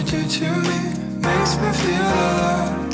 you do to me makes me feel alive.